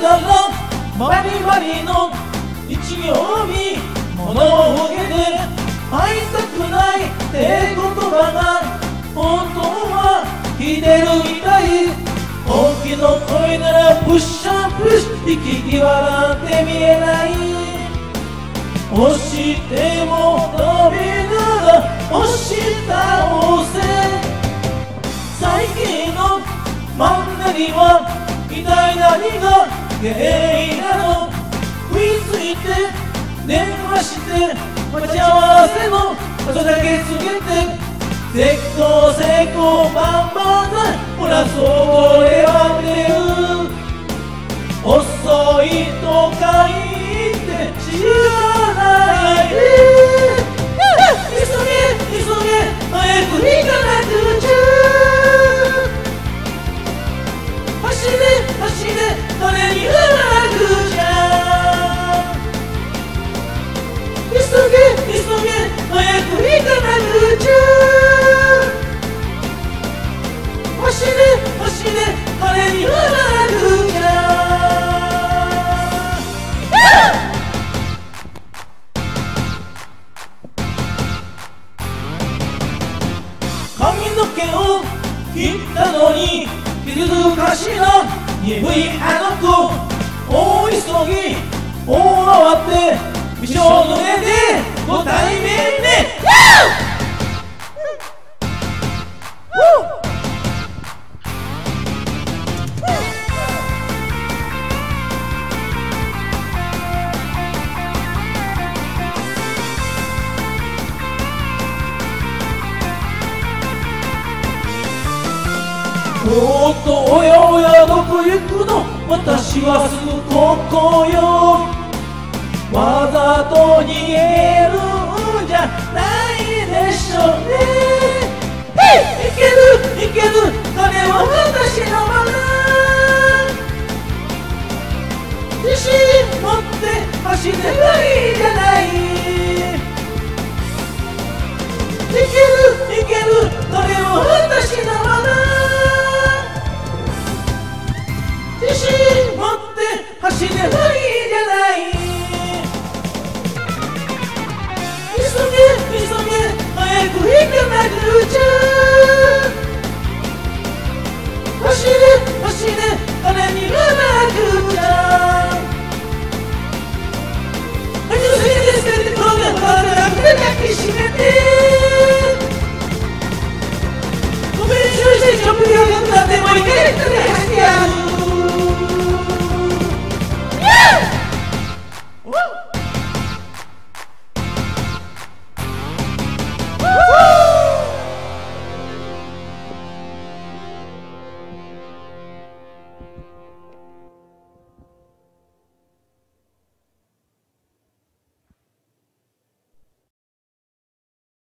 バリバリの一行に物を受けて会いたくないって言葉が本当は聞いてるみたい本気の声ならプッシャープッシュ息き笑って見えない押してもダメなら押した押せ。最近のマンネリは一体何が原因なの。食いついて電話して待ち合わせの場所だけつけて絶好成功バンバンだ。ほらそれは出る髪の毛を切ったのに気づかしな鈍いあの子大急ぎ大回ってびしょ濡れでご対面でねもっとおやおやどこ行くの。私はすぐここよ。わざと逃げるんじゃないでしょうね。いける